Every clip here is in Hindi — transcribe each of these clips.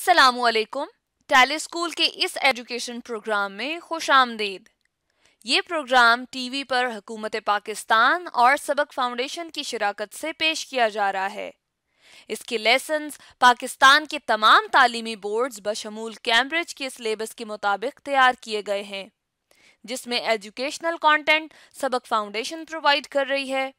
असलकुम टैली स्कूल के इस एजुकेशन प्रोग्राम में खुश आमदीद। ये प्रोग्राम टीवी पर हुकूमत पाकिस्तान और सबक फाउंडेशन की शिराकत से पेश किया जा रहा है। इसके लेसन्स पाकिस्तान के तमाम तालीमी बोर्ड्स बशमूल कैम्ब्रिज के सिलेबस के मुताबिक तैयार किए गए हैं, जिसमें educational content Sabaq foundation provide कर रही है।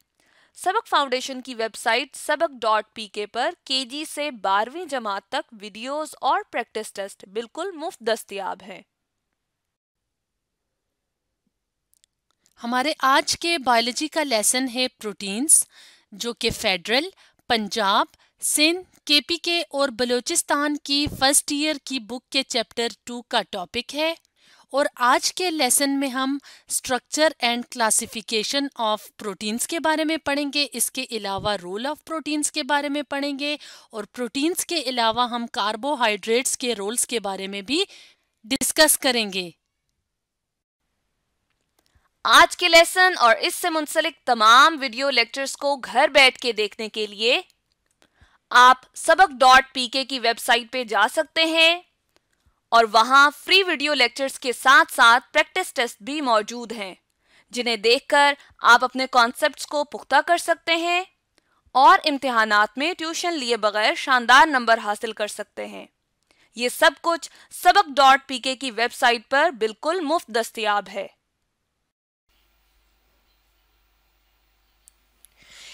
सबक फाउंडेशन की वेबसाइट सबक डॉट पी के पर के जी से बारहवीं जमात तक वीडियोस और प्रैक्टिस टेस्ट बिल्कुल मुफ़्त दस्तियाब हैं। हमारे आज के बायोलॉजी का लेसन है प्रोटीन्स, जो कि फेडरल, पंजाब, सिंध, केपीके और बलूचिस्तान की फ़र्स्ट ईयर की बुक के चैप्टर टू का टॉपिक है। और आज के लेसन में हम structure and classification of proteins के बारे में पढ़ेंगे, इसके अलावा रोल ऑफ़ प्रोटीन्स के बारे में पढ़ेंगे और प्रोटीन्स के अलावा हम कार्बोहाइड्रेट्स के रोल्स के बारे में भी डिस्कस करेंगे। आज के लेसन और इससे मुंसलिक तमाम वीडियो लेक्चर्स को घर बैठ के देखने के लिए आप सबक डॉट पीके की वेबसाइट पे जा सकते हैं। और वहाँ फ्री वीडियो लेक्चर्स के साथ साथ प्रैक्टिस टेस्ट भी मौजूद हैं, जिन्हें देखकर आप अपने कॉन्सेप्ट्स को पुख्ता कर सकते हैं और इम्तिहानात में ट्यूशन लिए बगैर शानदार नंबर हासिल कर सकते हैं। ये सब कुछ सबक डॉट पीके की वेबसाइट पर बिल्कुल मुफ़्त दस्तियाब है।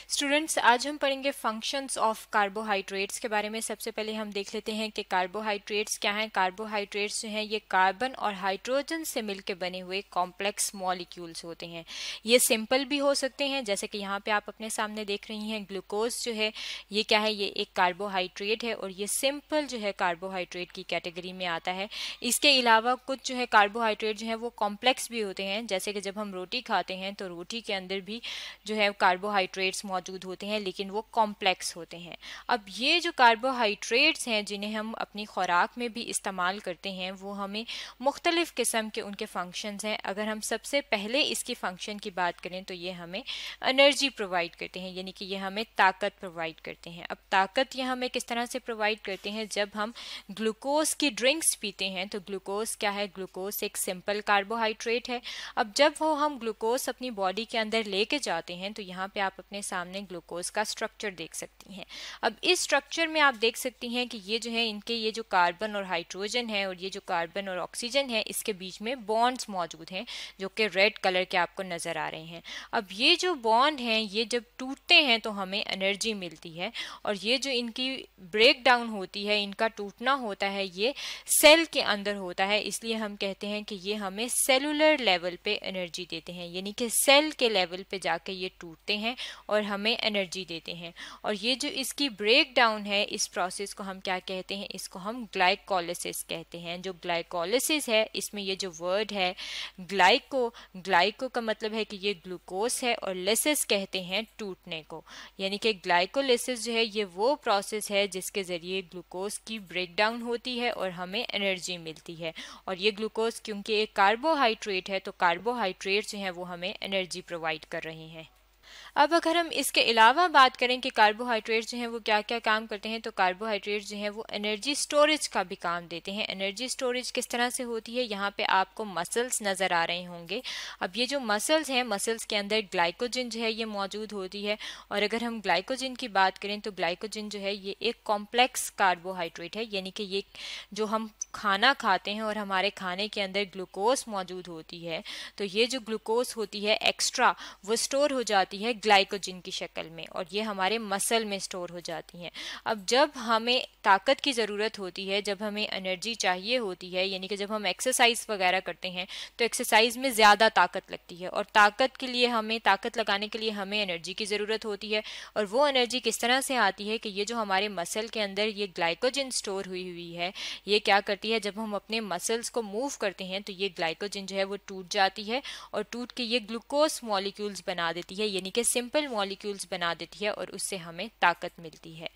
स्टूडेंट्स आज हम पढ़ेंगे फ़ंक्शंस ऑफ़ कार्बोहाइड्रेट्स के बारे में। सबसे पहले हम देख लेते हैं कि कार्बोहाइड्रेट्स क्या हैं। कार्बोहाइड्रेट्स जो हैं, ये कार्बन और हाइड्रोजन से मिलकर बने हुए कॉम्प्लेक्स मॉलिक्यूल्स होते हैं। ये सिंपल भी हो सकते हैं, जैसे कि यहाँ पे आप अपने सामने देख रही हैं ग्लूकोज जो है, ये क्या है? ये एक कार्बोहाइड्रेट है और ये सिंपल जो है कार्बोहाइड्रेट की कैटेगरी में आता है। इसके अलावा कुछ जो है कार्बोहाइड्रेट जो है, वो कॉम्प्लेक्स भी होते हैं, जैसे कि जब हम रोटी खाते हैं तो रोटी के अंदर भी जो है कार्बोहाइड्रेट्स मौजूद होते हैं, लेकिन वो कॉम्प्लेक्स होते हैं। अब ये जो कार्बोहाइड्रेट्स हैं, जिन्हें हम अपनी खुराक में भी इस्तेमाल करते हैं, वो हमें मुख्तलिफ़ किस्म के उनके फ़ंक्शंस हैं। अगर हम सबसे पहले इसकी फ़ंक्शन की बात करें तो ये हमें एनर्जी प्रोवाइड करते हैं, यानी कि ये हमें ताकत प्रोवाइड करते हैं। अब ताकत ये हमें किस तरह से प्रोवाइड करते हैं? जब हम ग्लूकोज की ड्रिंक्स पीते हैं तो ग्लूकोज क्या है? ग्लूकोज एक सिंपल कार्बोहाइड्रेट है। अब जब वो हम ग्लूकोज अपनी बॉडी के अंदर लेके जाते हैं तो यहाँ पे आप अपने सामने सामने ग्लूकोज का स्ट्रक्चर देख सकती हैं। अब इस स्ट्रक्चर में आप देख सकती हैं कि ये जो है, इनके ये जो कार्बन और हाइड्रोजन है और ये जो कार्बन और ऑक्सीजन है, इसके बीच में बॉन्ड्स मौजूद हैं, जो कि रेड कलर के आपको नज़र आ रहे हैं। अब ये जो बॉन्ड हैं, ये जब टूटते हैं तो हमें एनर्जी मिलती है और ये जो इनकी ब्रेक डाउन होती है, इनका टूटना होता है, ये सेल के अंदर होता है। इसलिए हम कहते हैं कि ये हमें सेलुलर लेवल पे एनर्जी देते हैं, यानी कि सेल के लेवल पे जाके ये टूटते हैं और हम हमें एनर्जी देते हैं। और ये जो इसकी ब्रेक डाउन है, इस प्रोसेस को हम क्या कहते हैं? इसको हम ग्लाइकोलिसिस कहते हैं। जो ग्लाइकोलिसिस है, इसमें ये जो वर्ड है ग्लाइको ग्लाइको का मतलब है कि ये ग्लूकोस है और लेसिस कहते हैं टूटने को। यानी कि ग्लाइकोलिसिस जो है, ये वो प्रोसेस है जिसके ज़रिए ग्लूकोज की ब्रेक डाउन होती है और हमें एनर्जी मिलती है। और ये ग्लूकोज क्योंकि एक कार्बोहाइड्रेट है तो कार्बोहाइड्रेट जो है, वो हमें एनर्जी प्रोवाइड कर रहे हैं। अब अगर हम इसके अलावा बात करें कि कार्बोहाइड्रेट जो हैं वो क्या क्या काम करते हैं तो कार्बोहाइड्रेट जो हैं वो एनर्जी स्टोरेज का भी काम देते हैं। एनर्जी स्टोरेज किस तरह से होती है? यहाँ पे आपको मसल्स नज़र आ रहे होंगे। अब ये जो मसल्स हैं मसल्स के अंदर ग्लाइकोजिन जो है ये मौजूद होती है। और अगर हम ग्लाइकोजिन की बात करें तो ग्लाइकोजिन जो है ये एक कॉम्प्लेक्स कार्बोहाइड्रेट है। यानी कि ये जो हम खाना खाते हैं और हमारे खाने के अंदर ग्लूकोज मौजूद होती है। तो ये जो ग्लूकोज होती है एक्स्ट्रा वो स्टोर हो जाती है। ग्लाइकोजिन की शक्ल में, और ये हमारे मसल में स्टोर हो जाती हैं। अब जब हमें ताकत की ज़रूरत होती है, जब हमें एनर्जी चाहिए होती है, यानी कि जब हम एक्सरसाइज वगैरह करते हैं तो एक्सरसाइज में ज़्यादा ताकत लगती है, और ताकत के लिए हमें, ताकत लगाने के लिए हमें एनर्जी की ज़रूरत होती है, और वो एनर्जी किस तरह से आती है कि ये जो हमारे मसल के अंदर ये ग्लाइकोजिन स्टोर हुई हुई है, ये क्या करती है, जब हम अपने मसल्स को मूव करते हैं तो ये ग्लाइकोजिन जो है वो टूट जाती है, और टूट के ये ग्लूकोज मॉलिक्यूल्स बना देती है, यानी कि सिंपल मॉलिक्यूल्स बना देती है और उससे हमें ताकत मिलती है।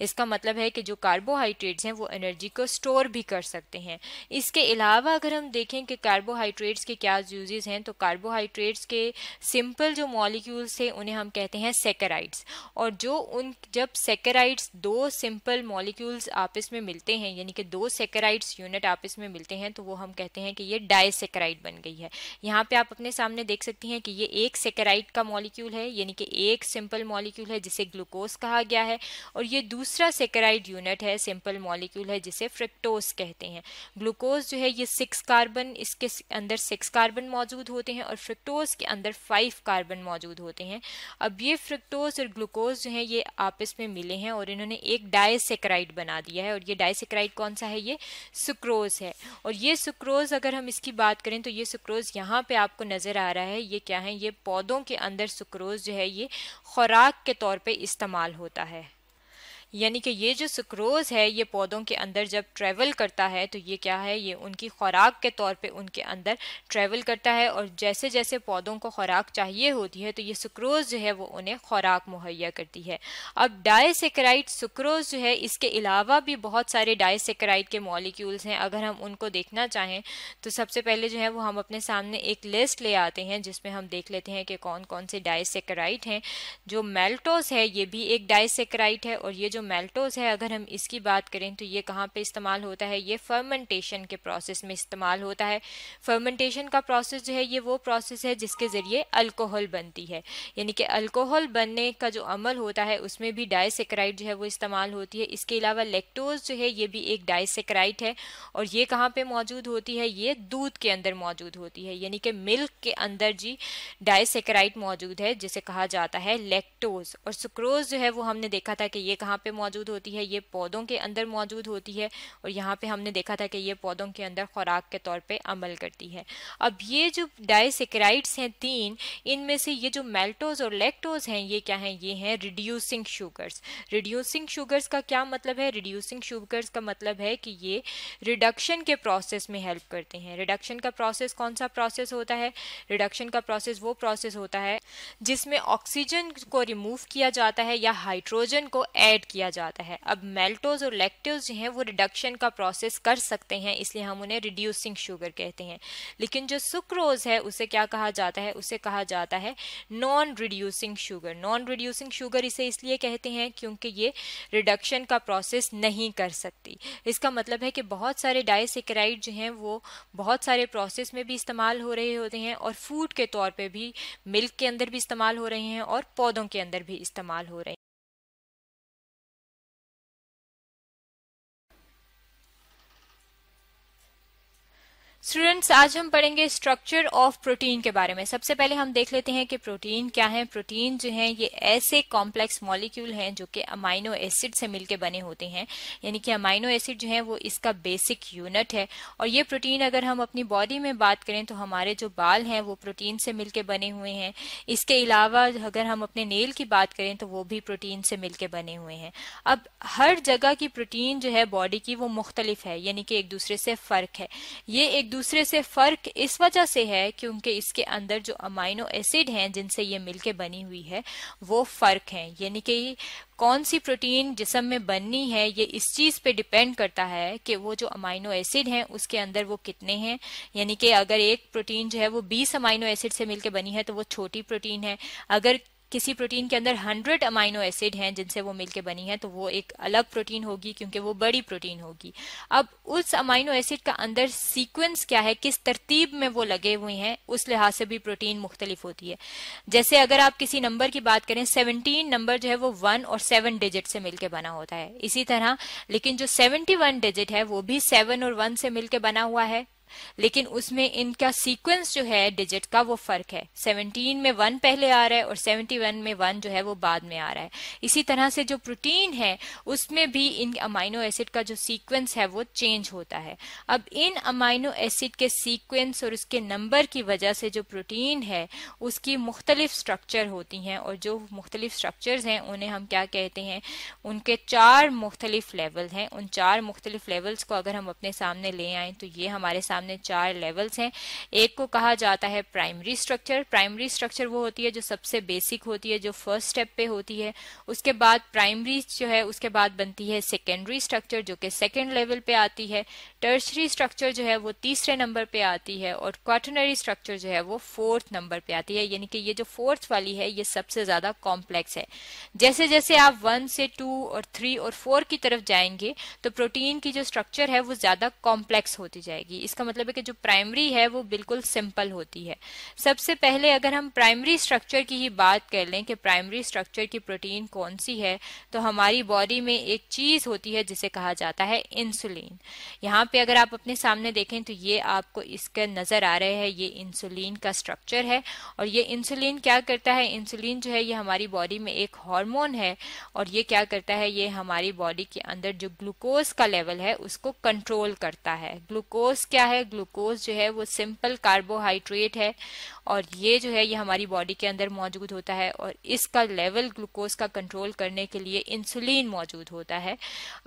इसका मतलब है कि जो कार्बोहाइड्रेट्स हैं, वो एनर्जी को स्टोर भी कर सकते हैं। इसके अलावा अगर हम देखें कि कार्बोहाइड्रेट्स के क्या यूजेस हैं तो कार्बोहाइड्रेट्स के सिंपल जो मॉलिक्यूल्स थे, उन्हें हम कहते हैं सेकेराइड्स और जो उन, जब सेकेराइड्स दो सिंपल मॉलिक्यूल्स आपस में मिलते हैं, यानी कि दो सेकेराइड्स यूनिट आपस में मिलते हैं तो वो हम कहते हैं कि ये डाइसेकेराइड बन गई है। यहाँ पे आप अपने सामने देख सकती हैं कि ये एक सेकेराइड का मॉलिक्यूल है यानी कि एक सिंपल मॉलिक्यूल है जिसे ग्लूकोज कहा गया है और ये दूसरा सेकेराइड यूनिट है, सिंपल मॉलिक्यूल है जिसे फ्रिक्टोज कहते हैं। ग्लूकोज जो है ये सिक्स कार्बन इसके अंदर सिक्स कार्बन मौजूद होते हैं और फ्रिक्टोज के अंदर फाइव कार्बन मौजूद होते हैं। अब ये फ्रिक्टोज और ग्लूकोज जो है ये आपस में मिले हैं और इन्होंने एक डायसेक्राइड बना दिया है और ये डायसेक्राइड कौन सा है? ये सुक्रोज है। और ये सुक्रोज अगर हम इसकी बात करें तो ये सुक्रोज यहाँ पे आपको नज़र आ रहा है, ये क्या है? ये पौधों के अंदर सुक्रोज जो है ये खुराक के तौर पे इस्तेमाल होता है। यानी कि ये जो सुक्रोज है, ये पौधों के अंदर जब ट्रैवल करता है तो ये क्या है? ये उनकी खुराक के तौर पे उनके अंदर ट्रैवल करता है और जैसे जैसे पौधों को खुराक चाहिए होती है तो ये सुक्रोज जो है, वो उन्हें खुराक मुहैया करती है। अब डायसेक्राइड सुक्रोज जो है, इसके अलावा भी बहुत सारे डायसेक्राइड के मॉलिक्यूल्स हैं। अगर हम उनको देखना चाहें तो सबसे पहले जो है, वो हम अपने सामने एक लिस्ट ले आते हैं, जिसमें हम देख लेते हैं कि कौन कौन से डायसेक्राइड हैं। जो मेल्टोस है, ये भी एक डायसेक्राइड है और ये जो मेल्टोज है, अगर हम इसकी बात करें तो ये कहाँ पे इस्तेमाल होता है? ये फर्मेंटेशन के प्रोसेस में इस्तेमाल होता है। फर्मेंटेशन का प्रोसेस जो है, ये वो प्रोसेस है जिसके ज़रिए अल्कोहल बनती है। यानी कि अल्कोहल बनने का जो अमल होता है, उसमें भी डाइसेक्राइड जो है, वो इस्तेमाल होती है। इसके अलावा लेक्टोज जो है, ये भी एक डाइसेक्राइड है। और ये कहाँ पर मौजूद होती है? ये दूध के अंदर मौजूद होती है। यानी कि मिल्क के अंदर जी डाइसेक्राइड मौजूद है, जिसे कहा जाता है लेक्टोज और सुक्रोज जो है, वो हमने देखा था कि ये कहाँ पे मौजूद होती है, ये पौधों के अंदर मौजूद होती है और यहाँ पे हमने देखा था कि ये पौधों के अंदर खुराक के तौर पे अमल करती है। अब ये जो डाइसेक्राइड्स हैं तीन, इनमें से ये जो मेल्टोज और लेक्टोज हैं, ये क्या हैं? ये हैं रिड्यूसिंग शुगर्स। रिड्यूसिंग शुगर्स का क्या मतलब है? रिड्यूसिंग शुगर्स का मतलब है कि ये रिडक्शन के प्रोसेस में हेल्प करते हैं। रिडक्शन का प्रोसेस कौन सा प्रोसेस होता है? रिडक्शन का प्रोसेस वो प्रोसेस होता है जिसमें ऑक्सीजन को रिमूव किया जाता है या हाइड्रोजन को ऐड किया किया जाता है। अब मेल्टोज और लेक्टोज जो हैं, वो रिडक्शन का प्रोसेस कर सकते हैं, इसलिए हम उन्हें रिड्यूसिंग शुगर कहते हैं। लेकिन जो सुक्रोज है, उसे क्या कहा जाता है? उसे कहा जाता है non reducing sugar non reducing sugar इसे इसलिए कहते हैं क्योंकि ये रिडक्शन का प्रोसेस नहीं कर सकती। इसका मतलब है कि बहुत सारे डायसेक्राइड जो हैं, वो बहुत सारे प्रोसेस में भी इस्तेमाल हो रहे होते हैं और फ़ूड के तौर पर भी मिल्क के अंदर भी इस्तेमाल हो रहे हैं और पौधों के अंदर भी इस्तेमाल हो रहे हैं स्टूडेंट्स आज हम पढ़ेंगे स्ट्रक्चर ऑफ़ प्रोटीन के बारे में। सबसे पहले हम देख लेते हैं कि प्रोटीन क्या है। प्रोटीन जो है, ये ऐसे कॉम्प्लेक्स मॉलिक्यूल हैं जो कि अमाइनो एसिड से मिलकर बने होते हैं। यानी कि अमाइनो एसिड जो है, वो इसका बेसिक यूनिट है। और ये प्रोटीन अगर हम अपनी बॉडी में बात करें तो हमारे जो बाल हैं, वो प्रोटीन से मिलकर बने हुए हैं। इसके अलावा अगर हम अपने नेल की बात करें तो वो भी प्रोटीन से मिलकर बने हुए हैं। अब हर जगह की प्रोटीन जो है बॉडी की, वो मुख्तलिफ़ है। यानी कि एक दूसरे से फ़र्क है। ये एक दूसरे से फ़र्क इस वजह से है क्योंकि इसके अंदर जो अमाइनो एसिड हैं, जिनसे ये मिलके बनी हुई है, वो फ़र्क हैं। यानी कि कौन सी प्रोटीन जिसम में बननी है, ये इस चीज़ पे डिपेंड करता है कि वो जो अमाइनो एसिड हैं, उसके अंदर वो कितने हैं। यानी कि अगर एक प्रोटीन जो है, वो 20 अमाइनो एसिड से मिलके बनी है तो वो छोटी प्रोटीन है। अगर किसी प्रोटीन के अंदर हंड्रेड अमाइनो एसिड हैं जिनसे वो मिलके बनी है तो वो एक अलग प्रोटीन होगी क्योंकि वो बड़ी प्रोटीन होगी। अब उस अमाइनो एसिड का अंदर सीक्वेंस क्या है, किस तरतीब में वो लगे हुए हैं, उस लिहाज से भी प्रोटीन मुख्तलिफ़ होती है। जैसे अगर आप किसी नंबर की बात करें सेवनटीन नंबर जो है वो वन और सेवन डिजिट से मिलकर बना होता है। इसी तरह, लेकिन जो सेवनटी वन डिजिट है, वो भी सेवन और वन से मिलकर बना हुआ है। लेकिन उसमें इनका सीक्वेंस जो है डिजिट का वो फ़र्क है। 17 में वन पहले आ रहा है और 71 में वन जो है, वो बाद में आ रहा है। इसी तरह से जो प्रोटीन है, उसमें भी इन अमाइनो एसिड का जो सीक्वेंस है, वो चेंज होता है। अब इन अमाइनो एसिड के सीक्वेंस और उसके नंबर की वजह से जो प्रोटीन है, उसकी मुख्तलिफ़ स्ट्रक्चर होती हैं और जो मुख्तलिफ़ स्ट्रक्चर्स हैं, उन्हें हम क्या कहते हैं? उनके चार मुख्तलिफ़ लेवल हैं। उन चार मुख्तलिफ़ लेवल्स को अगर हम अपने सामने ले आए तो ये हमारे सामने सामने चार लेवल्स हैं। एक को कहा जाता है प्राइमरी स्ट्रक्चर प्राइमरी स्ट्रक्चर वो होती है जो सबसे बेसिक होती है, जो फ़र्स्ट स्टेप पे होती है। उसके बाद प्राइमरी जो है, उसके बाद बनती है सेकेंडरी स्ट्रक्चर जो कि सेकेंड लेवल पे आती है। टर्शरी स्ट्रक्चर जो है, वो तीसरे नंबर पे आती है और क्वार्टनरी स्ट्रक्चर जो है, वो फोर्थ नंबर पे आती है। यानी कि ये जो फोर्थ वाली है, ये सबसे ज़्यादा कॉम्प्लेक्स है। जैसे जैसे आप वन से टू और थ्री और फोर की तरफ़ जाएँगे तो प्रोटीन की जो स्ट्रक्चर है, वो ज़्यादा कॉम्प्लेक्स होती जाएगी। इसका मतलब है कि जो प्राइमरी है वो बिल्कुल सिंपल होती है। सबसे पहले अगर हम प्राइमरी स्ट्रक्चर की ही बात कर लें कि प्राइमरी स्ट्रक्चर की प्रोटीन कौन सी है तो हमारी बॉडी में एक चीज़ होती है जिसे कहा जाता है इंसुलिन यहाँ पे अगर आप अपने सामने देखें तो ये आपको इसके नज़र आ रहे हैं, ये इंसुलिन का स्ट्रक्चर है। और ये इंसुलिन क्या करता है? इंसुलिन जो है ये हमारी बॉडी में एक हार्मोन है और ये क्या करता है? ये हमारी बॉडी के अंदर जो ग्लूकोज का लेवल है उसको कंट्रोल करता है। ग्लूकोज क्या है ग्लूकोज जो है वो सिंपल कार्बोहाइड्रेट है और ये जो है, ये हमारी बॉडी के अंदर मौजूद होता है और इसका लेवल ग्लूकोज का कंट्रोल करने के लिए इंसुलिन मौजूद होता है।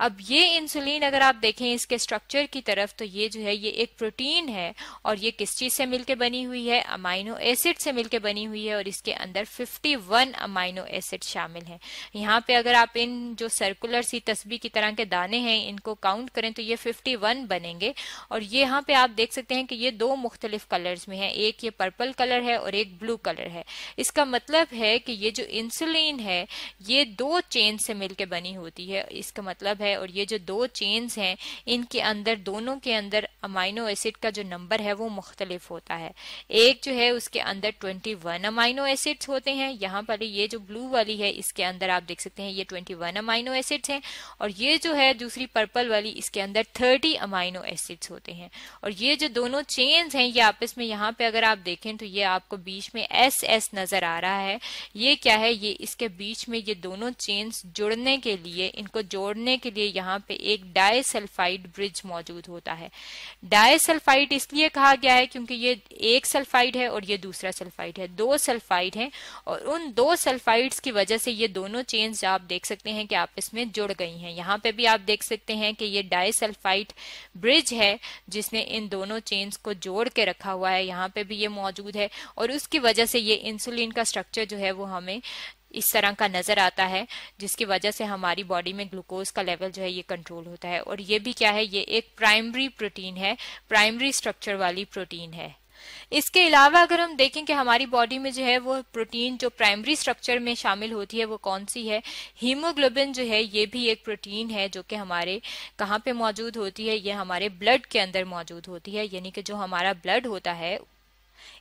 अब ये इंसुलिन अगर आप देखें इसके स्ट्रक्चर की तरफ़ तो ये जो है, ये एक प्रोटीन है और ये किस चीज़ से मिलकर बनी हुई है? अमाइनो एसिड से मिलकर बनी हुई है और इसके अंदर 51 अमाइनो एसिड शामिल है। यहाँ पे अगर आप इन जो सर्कुलर सी तस्वीर की तरह के दाने हैं, इनको काउंट करें तो ये 51 बनेंगे और ये यहाँ पे आप देख सकते हैं कि ये दो मुख्तलिफ़ कलर्स में है। एक ये पर्पल कलर है और एक ब्लू कलर है। इसका मतलब है कि ये जो इंसुलिन है, ये दो चेन से मिलकर बनी होती है। इसका मतलब है और ये जो दो चेन्स हैं, इनके अंदर, दोनों के अंदर अमाइनो एसिड का जो नंबर है वो मुख्तलिफ़ होता है। एक जो है, उसके अंदर 21 अमाइनो एसिड्स होते हैं। यहाँ पर ये जो ब्लू वाली है, इसके अंदर आप देख सकते हैं ये 21 अमाइनो एसिड्स हैं। और ये जो है, दूसरी पर्पल वाली, इसके अंदर 30 अमाइनो एसिड्स होते हैं। और ये जो दोनों चेन्स हैं, ये आपस में यहाँ पे अगर आप देखें तो ये आपको बीच में एस एस नज़र आ रहा है। ये क्या है? ये इसके बीच में ये दोनों चेन्स जुड़ने के लिए, इनको जोड़ने के लिए यहाँ पे एक डायसल्फाइड ब्रिज मौजूद होता है। डायसल्फाइड इसलिए कहा गया है क्योंकि ये एक सल्फाइड है और ये दूसरा सल्फाइड है। दो सल्फाइड है और उन दो सल्फाइड्स की वजह से ये दोनों चेन्स आप देख सकते हैं कि आपस में जुड़ गई हैं। यहाँ पे भी आप देख सकते हैं कि ये डायसल्फाइड ब्रिज है, जिसने इन दोनों चेन्स को जोड़ के रखा हुआ है। यहाँ पे भी ये मौजूद है और उसकी वजह से ये इंसुलिन का स्ट्रक्चर जो है वो हमें इस तरह का नज़र आता है, जिसकी वजह से हमारी बॉडी में ग्लूकोज का लेवल जो है ये कंट्रोल होता है। और ये भी क्या है? ये एक प्राइमरी प्रोटीन है प्राइमरी स्ट्रक्चर वाली प्रोटीन है। इसके अलावा अगर हम देखें कि हमारी बॉडी में जो है वो प्रोटीन जो प्राइमरी स्ट्रक्चर में शामिल होती है, वो कौन सी है? हीमोग्लोबिन जो है, ये भी एक प्रोटीन है जो कि हमारे कहाँ पे मौजूद होती है? ये हमारे ब्लड के अंदर मौजूद होती है, यानी कि जो हमारा ब्लड होता है,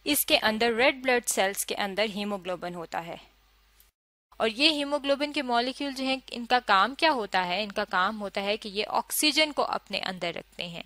इसके अंदर रेड ब्लड सेल्स के अंदर हीमोग्लोबिन होता है। और ये हीमोग्लोबिन के मॉलिक्यूल जो हैं, इनका काम क्या होता है? इनका काम होता है कि ये ऑक्सीजन को अपने अंदर रखते हैं।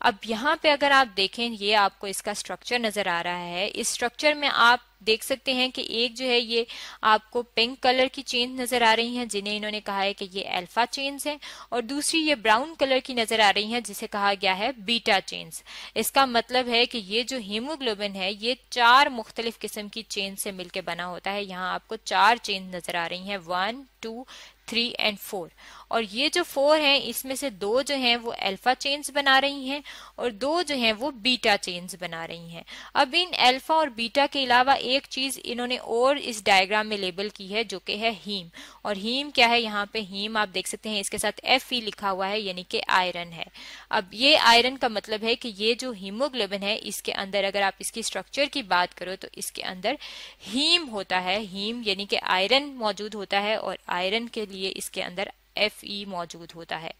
अब यहाँ पे अगर आप देखें, ये आपको इसका स्ट्रक्चर नज़र आ रहा है। इस स्ट्रक्चर में आप देख सकते हैं कि एक जो है, ये आपको पिंक कलर की चेन नज़र आ रही हैं, जिन्हें इन्होंने कहा है कि ये अल्फ़ा चेन्स हैं, और दूसरी ये ब्राउन कलर की नज़र आ रही हैं, जिसे कहा गया है बीटा चेन्स इसका मतलब है कि ये जो हीमोग्लोबिन है, ये चार मुख्तलिफ़ किस्म की चेन से मिलकर बना होता है। यहाँ आपको चार चेन नज़र आ रही हैं one two three and four और ये जो फोर हैं, इसमें से दो जो हैं, वो अल्फ़ा चेन्स बना रही हैं और दो जो हैं, वो बीटा चेन्स बना रही हैं। अब इन अल्फ़ा और बीटा के अलावा एक चीज़ इन्होंने और इस डायग्राम में लेबल की है, जो कि है हीम और हीम क्या है? यहाँ पे हीम आप देख सकते हैं, इसके साथ एफ़ ई लिखा हुआ है, यानी कि आयरन है। अब ये आयरन का मतलब है कि ये जो हीमोग्लोबिन है, इसके अंदर अगर आप इसकी स्ट्रक्चर की बात करो तो इसके अंदर हीम होता है। हीम यानी कि आयरन मौजूद होता है और आयरन के लिए इसके अंदर एफ़ ई मौजूद होता है।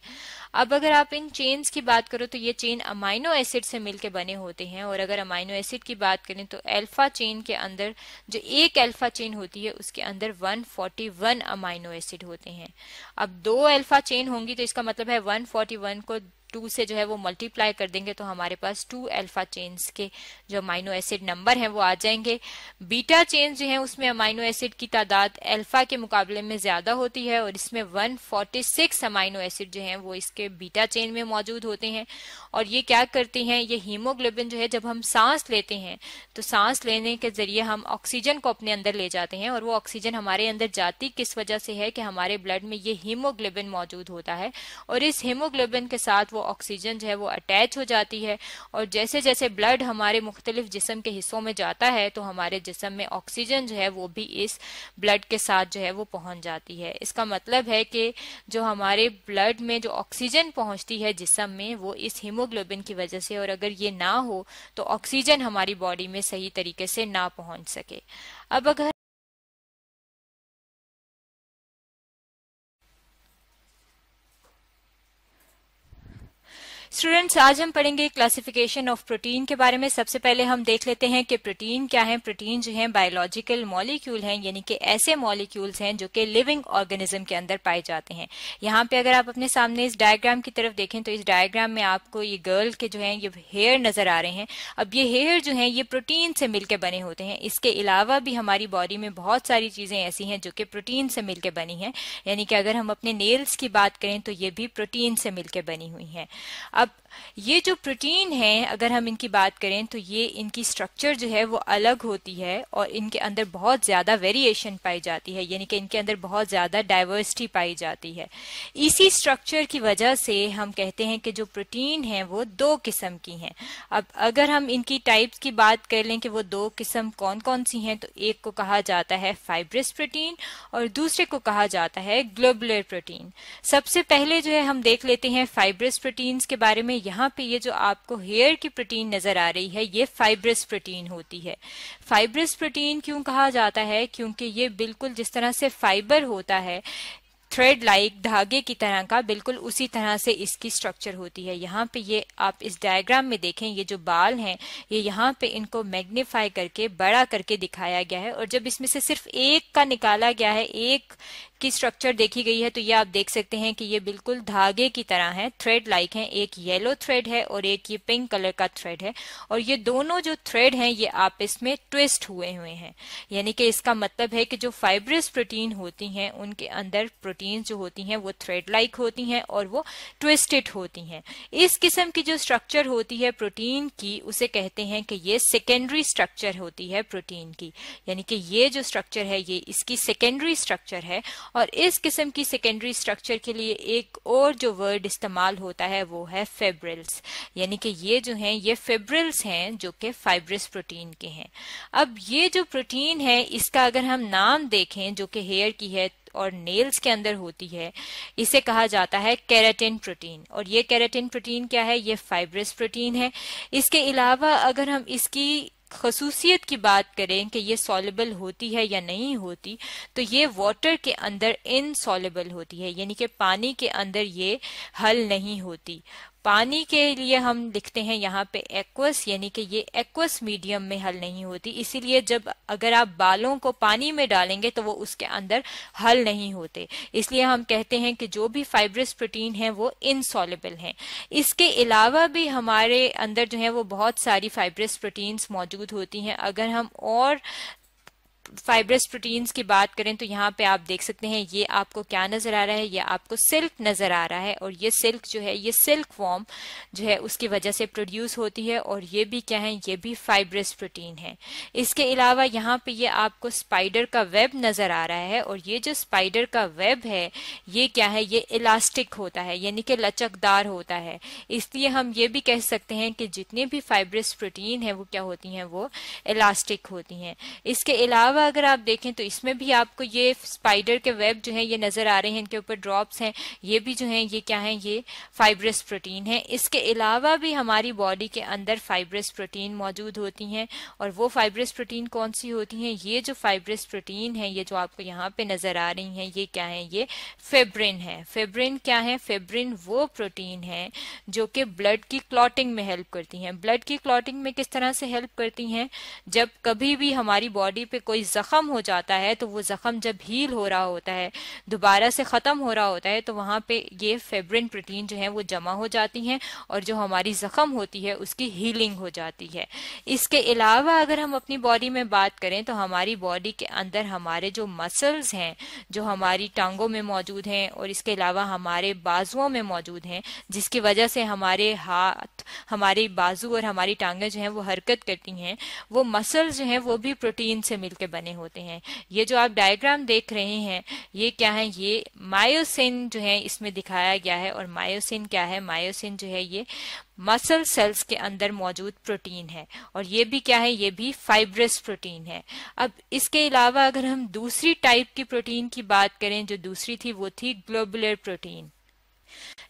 अब अगर आप इन चेन्स की बात करो तो ये चेन अमाइनो एसिड से मिलकर बने होते हैं, और अगर अमाइनो एसिड की बात करें तो एल्फा चेन के अंदर जो एक एल्फा चेन होती है, उसके अंदर 141 अमाइनो एसिड होते हैं। अब दो एल्फा चेन होंगी तो इसका मतलब है 141 को टू से जो है वो मल्टीप्लाई कर देंगे तो हमारे पास टू अल्फ़ा चेन्स के जो अमाइनो एसिड नंबर हैं वो आ जाएँगे। बीटा चेन जो है, उसमें अमाइनो एसिड की तादाद अल्फ़ा के मुकाबले में ज़्यादा होती है, और इसमें 146 अमाइनो एसिड जो है, वो इसके बीटा चेन में मौजूद होते हैं। और ये क्या करती हैं, ये हीमोग्लोबिन जो है, जब हम सांस लेते हैं तो सांस लेने के ज़रिए हम ऑक्सीजन को अपने अंदर ले जाते हैं, और वो ऑक्सीजन हमारे अंदर जाती किस वजह से है कि हमारे ब्लड में ये हीमोग्लोबिन मौजूद होता है। और इस हीमोग्लोबिन के साथ वो ऑक्सीजन जो है वो अटैच हो जाती है और जैसे जैसे ब्लड हमारे मुख्तलिफ़ जिसम के हिस्सों में जाता है तो हमारे जिसम में ऑक्सीजन जो है वो भी इस ब्लड के साथ जो है वो पहुँच जाती है। इसका मतलब है कि जो हमारे ब्लड में जो ऑक्सीजन पहुँचती है जिसम में, वो इस हीमोग्लोबिन की वजह से, और अगर ये ना हो तो ऑक्सीजन हमारी बॉडी में सही तरीके से ना पहुँच सके। अब अगर स्टूडेंट्स आज हम पढ़ेंगे क्लासिफिकेशन ऑफ़ प्रोटीन के बारे में। सबसे पहले हम देख लेते हैं कि प्रोटीन क्या है। प्रोटीन जो है बायोलॉजिकल मॉलिक्यूल हैं, यानी कि ऐसे मॉलिक्यूल्स हैं जो कि लिविंग ऑर्गेनिज्म के अंदर पाए जाते हैं। यहाँ पे अगर आप अपने सामने इस डायग्राम की तरफ़ देखें तो इस डायग्राम में आपको ये गर्ल के जो है, ये हेयर नज़र आ रहे हैं। अब ये हेयर जो है, ये प्रोटीन से मिलकर बने होते हैं। इसके अलावा भी हमारी बॉडी में बहुत सारी चीज़ें ऐसी हैं जो कि प्रोटीन से मिलकर बनी है। यानी कि अगर हम अपने नेल्स की बात करें तो ये भी प्रोटीन से मिलकर बनी हुई है। अब ये जो प्रोटीन है, अगर हम इनकी बात करें तो ये इनकी स्ट्रक्चर जो है, वो अलग होती है और इनके अंदर बहुत ज़्यादा वेरिएशन पाई जाती है, यानी कि इनके अंदर बहुत ज़्यादा डाइवर्सिटी पाई जाती है। इसी स्ट्रक्चर की वजह से हम कहते हैं कि जो प्रोटीन है, वो दो किस्म की हैं। अब अगर हम इनकी टाइप्स की बात कर लें कि वो दो किस्म कौन कौन सी हैं तो एक को कहा जाता है फाइब्रस प्रोटीन और दूसरे को कहा जाता है ग्लोबुलर प्रोटीन सबसे पहले जो है, हम देख लेते हैं फाइब्रस प्रोटीन्स के बारे में यहाँ पे ये जो आपको हेयर की प्रोटीन नज़र आ रही है, ये फाइब्रस प्रोटीन होती है। फाइब्रस प्रोटीन क्यों कहा जाता है? क्योंकि ये बिल्कुल जिस तरह से फाइबर होता है थ्रेड लाइक धागे की तरह का बिल्कुल उसी तरह से इसकी स्ट्रक्चर होती है। यहाँ पे ये आप इस डायग्राम में देखें, ये जो बाल हैं, ये यहाँ पे इनको मैग्नीफाई करके, बड़ा करके दिखाया गया है। और जब इसमें से सिर्फ़ एक का निकाला गया है, एक की स्ट्रक्चर देखी गई है तो ये आप देख सकते हैं कि ये बिल्कुल धागे की तरह है थ्रेड लाइक है। एक येलो थ्रेड है और एक ये पिंक कलर का थ्रेड है। और ये दोनों जो थ्रेड हैं, ये आपस में ट्विस्ट हुए हुए हैं। यानी कि इसका मतलब है कि जो फाइब्रस प्रोटीन होती हैं, उनके अंदर प्रोटीन जो होती हैं, वो थ्रेड लाइक होती हैं और वो ट्विस्टेड होती हैं। इस किस्म की जो स्ट्रक्चर होती है प्रोटीन की, उसे कहते हैं कि ये सेकेंडरी स्ट्रक्चर होती है प्रोटीन की। यानी कि ये जो स्ट्रक्चर है, ये इसकी सेकेंडरी स्ट्रक्चर है और इस किस्म की सेकेंडरी स्ट्रक्चर के लिए एक और जो वर्ड इस्तेमाल होता है, वो है फेब्रिल्स यानी कि ये जो हैं, ये फेब्रिल्स हैं जो कि फाइब्रस प्रोटीन के हैं। अब ये जो प्रोटीन है, इसका अगर हम नाम देखें, जो कि हेयर की है और नेल्स के अंदर होती है, इसे कहा जाता है कैरेटिन प्रोटीन और ये कैराटिन प्रोटीन क्या है? ये फाइब्रस प्रोटीन है। इसके अलावा अगर हम इसकी खसूसियत की बात करें कि ये सॉलेबल होती है या नहीं होती तो ये वाटर के अंदर इनसॉलेबल होती है, यानी कि पानी के अंदर ये हल नहीं होती। पानी के लिए हम लिखते हैं यहाँ पे एक्वस यानी कि ये एक्वस मीडियम में हल नहीं होती। इसीलिए जब अगर आप बालों को पानी में डालेंगे तो वो उसके अंदर हल नहीं होते। इसलिए हम कहते हैं कि जो भी फाइब्रस प्रोटीन है वो इनसॉलेबल हैं। इसके अलावा भी हमारे अंदर जो है वो बहुत सारी फाइब्रस प्रोटीन्स मौजूद होती हैं। अगर हम और फाइब्रस प्रोटीन्स की बात करें तो यहाँ पे आप देख सकते हैं, ये आपको क्या नज़र आ रहा है? ये आपको सिल्क नज़र आ रहा है और ये सिल्क जो है, ये सिल्क फॉर्म जो है उसकी वजह से प्रोड्यूस होती है और ये भी क्या है, ये भी फाइब्रस प्रोटीन है। इसके अलावा यहाँ पे ये आपको स्पाइडर का वेब नज़र आ रहा है और ये जो स्पाइडर का वेब है, ये क्या है, ये इलास्टिक होता है, यानी कि लचकदार होता है। इसलिए हम ये भी कह सकते हैं कि जितने भी फाइब्रस प्रोटीन है, वो क्या होती हैं, वो इलास्टिक होती हैं। इसके अलावा अलावा अगर आप देखें तो इसमें भी आपको ये स्पाइडर के वेब जो है, ये नज़र आ रहे हैं, इनके ऊपर ड्रॉप्स हैं, ये भी जो है, ये क्या है, ये फाइब्रस प्रोटीन है। इसके अलावा भी हमारी बॉडी के अंदर फाइब्रस प्रोटीन मौजूद होती हैं और वो फाइब्रस प्रोटीन कौन सी होती हैं? ये जो फाइब्रस प्रोटीन है, ये जो आपको यहाँ पे नज़र आ रही हैं, ये क्या है? ये फेब्रिन है। फेब्रिन क्या है? फेब्रिन वो प्रोटीन है जो कि ब्लड की क्लॉटिंग में हेल्प करती हैं। ब्लड की क्लॉटिंग में किस तरह से हेल्प करती हैं? जब कभी भी हमारी बॉडी पे कोई जख्म हो जाता है तो वो जख्म जब हील हो रहा होता है, दोबारा से ख़त्म हो रहा होता है तो वहाँ पे ये फेब्रिन प्रोटीन जो है वो जमा हो जाती हैं और जो हमारी जख्म होती है, उसकी हीलिंग हो जाती है। इसके अलावा अगर हम अपनी बॉडी में बात करें तो हमारी बॉडी के अंदर हमारे जो मसल्स हैं, जो हमारी टांगों में मौजूद हैं और इसके अलावा हमारे बाजुओं में मौजूद हैं, जिसकी वजह से हमारे हाथ, हमारे बाजू और हमारी टांगें जो हैं वो हरकत करती हैं, वो मसल्स जो हैं वो भी प्रोटीन से मिलकर बने होते हैं। ये जो आप डायग्राम देख रहे हैं, ये क्या है? ये मायोसिन जो है, इसमें दिखाया गया है और मायोसिन क्या है? मायोसिन जो है, ये मसल सेल्स के अंदर मौजूद प्रोटीन है और ये भी क्या है? ये भी फाइब्रस प्रोटीन है। अब इसके अलावा अगर हम दूसरी टाइप की प्रोटीन की बात करें, जो दूसरी थी, वो थी ग्लोबुलर प्रोटीन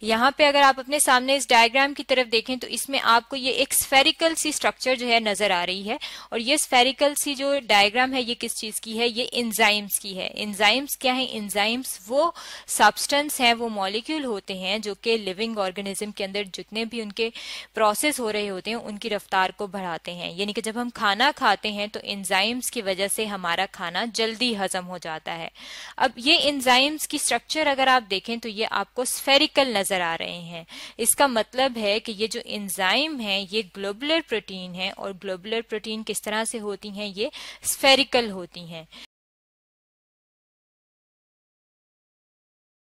यहाँ पे अगर आप अपने सामने इस डायग्राम की तरफ़ देखें तो इसमें आपको ये एक स्फेरिकल सी स्ट्रक्चर जो है नज़र आ रही है। और ये स्फेरिकल सी जो डायग्राम है, ये किस चीज़ की है? ये इंजाइम्स की है। इंजाइम्स क्या है? इंजाइम्स वो सब्सटेंस है, वो मॉलिक्यूल होते हैं, जो कि लिविंग ऑर्गेनिज्म के अंदर जितने भी उनके प्रोसेस हो रहे होते हैं, उनकी रफ्तार को बढ़ाते हैं। यानी कि जब हम खाना खाते हैं तो इंजाइम्स की वजह से हमारा खाना जल्दी हजम हो जाता है। अब ये इंजाइम्स की स्ट्रक्चर अगर आप देखें तो ये आपको स्फेरिकल नज़र नज़र आ रहे हैं। इसका मतलब है कि ये जो इंजाइम है, ये ग्लोबुलर प्रोटीन है और ग्लोबुलर प्रोटीन किस तरह से होती हैं, ये स्फेरिकल होती हैं।